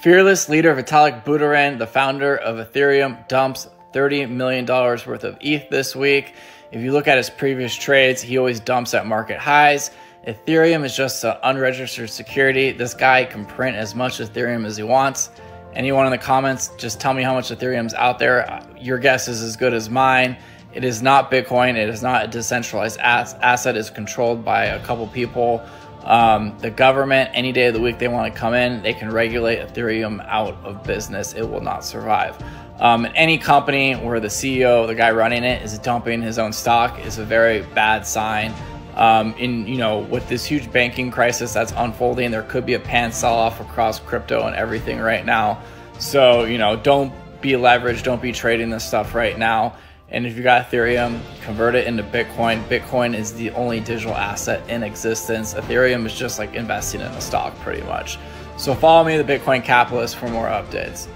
Fearless leader Vitalik Buterin, the founder of Ethereum, dumps $30 million worth of ETH this week. If you look at his previous trades, he always dumps at market highs. Ethereum is just an unregistered security. This guy can print as much Ethereum as he wants. Anyone in the comments, just tell me how much Ethereum's out there. Your guess is as good as mine. It is not Bitcoin. It is not a decentralized asset. It's controlled by a couple people. Um, the government, any day of the week they want to come in, they can regulate Ethereum out of business. It will not survive. Um, any company where the CEO, the guy running it, is dumping his own stock is a very bad sign. Um, in you know, with this huge banking crisis that's unfolding, there could be a pan sell-off across crypto and everything right now. So you know, don't be leveraged, don't be trading this stuff right now. And if you got Ethereum, convert it into Bitcoin. Bitcoin is the only digital asset in existence. Ethereum is just like investing in a stock pretty much. So follow me, the Bitcoin Capitalist, for more updates.